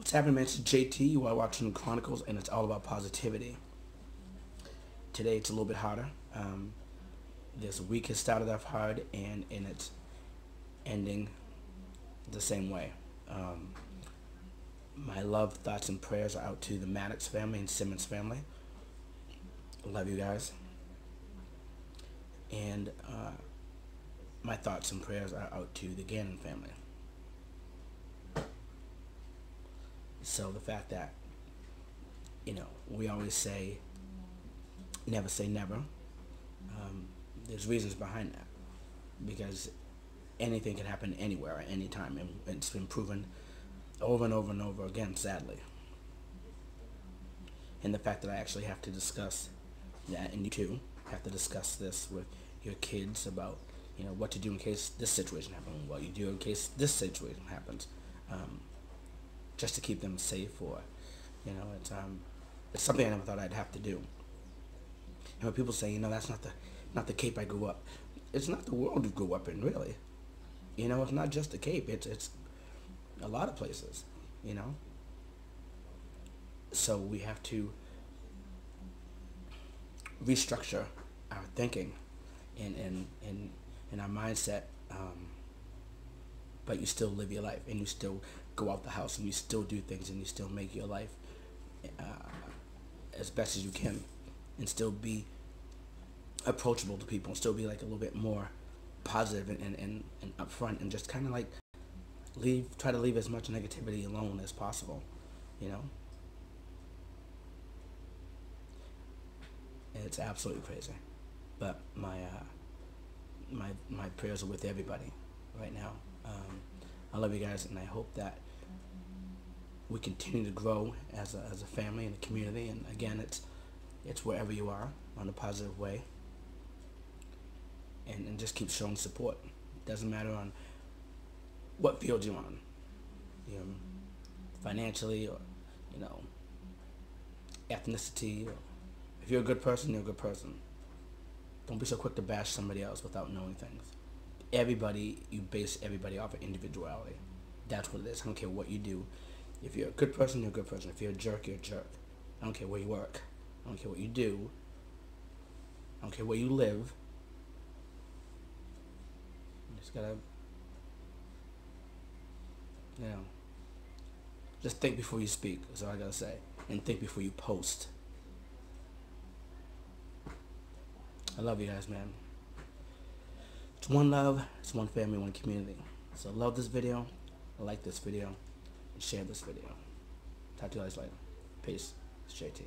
What's happening, man? It's JT. You are watching Chronicles, and it's all about positivity. Today, it's a little bit harder. Um, this week has started off hard, and, and it's ending the same way. Um, my love, thoughts, and prayers are out to the Maddox family and Simmons family. Love you guys. And uh, my thoughts and prayers are out to the Gannon family. So the fact that, you know, we always say, never say never, um, there's reasons behind that. Because anything can happen anywhere at any time. And it's been proven over and over and over again, sadly. And the fact that I actually have to discuss that, and you too have to discuss this with your kids about, you know, what to do in case this situation happens, what you do in case this situation happens. Um, just to keep them safe or, you know, it's, um, it's something I never thought I'd have to do. And when people say, you know, that's not the, not the Cape I grew up, it's not the world you grew up in, really. You know, it's not just the Cape. It's it's a lot of places. You know. So we have to restructure our thinking and and and, and our mindset. But you still live your life and you still go out the house and you still do things and you still make your life uh, as best as you can and still be approachable to people and still be like a little bit more positive and, and, and, and upfront and just kind of like leave try to leave as much negativity alone as possible you know? And it's absolutely crazy. But my uh, my my prayers are with everybody right now um, I love you guys and I hope that we continue to grow as a, as a family and a community and again it's it's wherever you are on a positive way and, and just keep showing support. Doesn't matter on what field you're on, you know, financially or you know, ethnicity. Or if you're a good person, you're a good person. Don't be so quick to bash somebody else without knowing things. Everybody, you base everybody off of individuality. That's what it is. I don't care what you do. If you're a good person, you're a good person. If you're a jerk, you're a jerk. I don't care where you work. I don't care what you do. I don't care where you live. Just gotta, you know, just think before you speak. That's all I gotta say, and think before you post. I love you guys, man. One love, it's one family, one community. So love this video, like this video, and share this video. Talk to you guys later. Peace. It's JT.